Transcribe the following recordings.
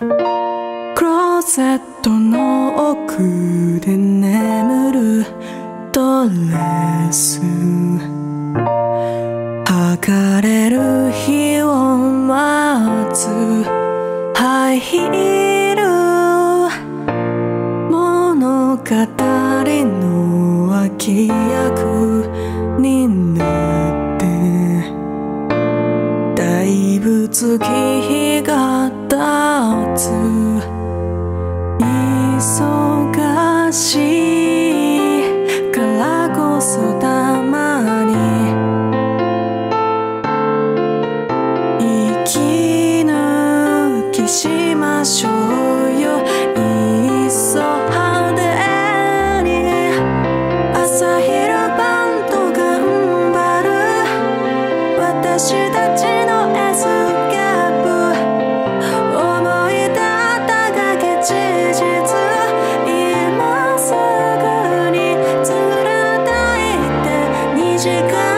クローゼットの奥で眠るドレス剥がれる日を待つ。ハイヒール物語の脇役になって大仏儀忙しいからこそたまに息抜きしましょう。这个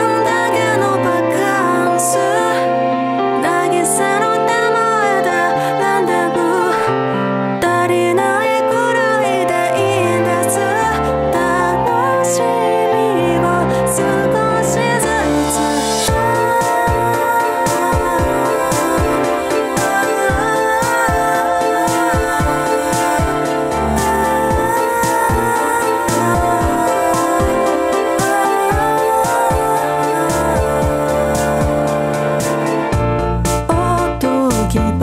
keep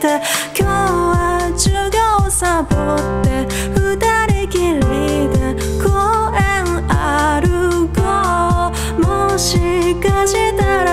て今日は授業サボって二人きりで公園歩こう。もしかしたら